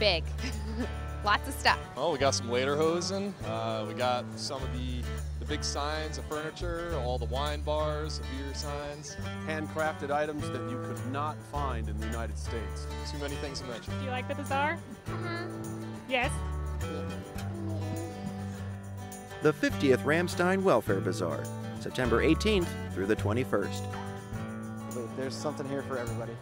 big. Lots of stuff. Well, we got some Lederhosen. Uh, we got some of the, the big signs of furniture, all the wine bars, the beer signs. Handcrafted items that you could not find in the United States. Too many things to mention. Do you like the bazaar? Mm-hmm. Yes. The 50th Ramstein Welfare Bazaar, September 18th through the 21st. There's something here for everybody.